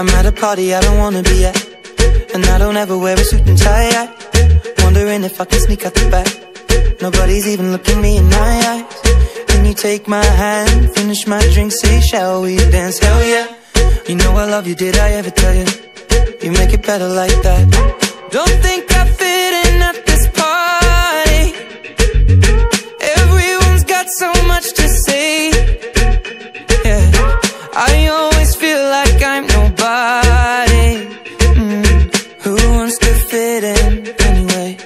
I'm at a party I don't wanna be at. And I don't ever wear a suit and tie. I Wondering if I can sneak out the back. Nobody's even looking me in my eyes. Can you take my hand, finish my drink, say shall we dance, hell yeah. You know I love you, did I ever tell you? You make it better like that. Don't think I fit in at this party. Everyone's got so much to say fit in anyway?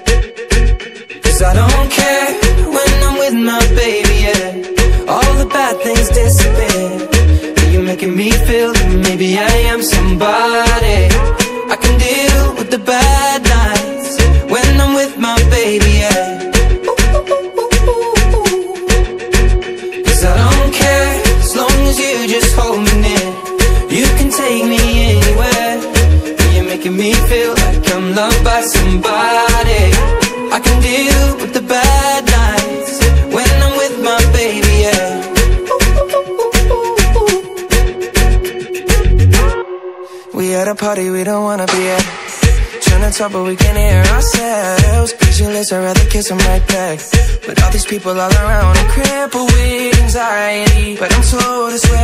Cause I don't care when I'm with my baby, yeah. All the bad things disappear. You're making me feel that maybe I am somebody making me feel like I'm loved by somebody. I can deal with the bad nights When I'm with my baby, yeah. We at a party we don't wanna be at. Trying to talk but we can't hear ourselves. Pictureless, I'd rather kiss them right back. But all these people all around are crippled with anxiety But I'm told it's where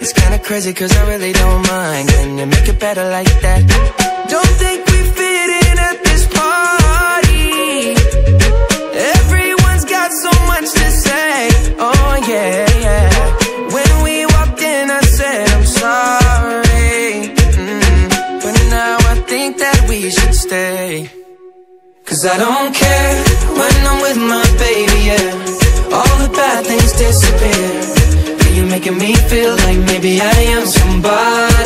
It's kinda crazy cause I really don't mind. Can you make it better like that? Don't think we fit in at this party. Everyone's got so much to say. Oh yeah, yeah. When we walked in I said I'm sorry. Mm, But now I think that we should stay. Cause I don't care when I'm with my baby, yeah. All the bad things disappear making me feel like maybe I am somebody.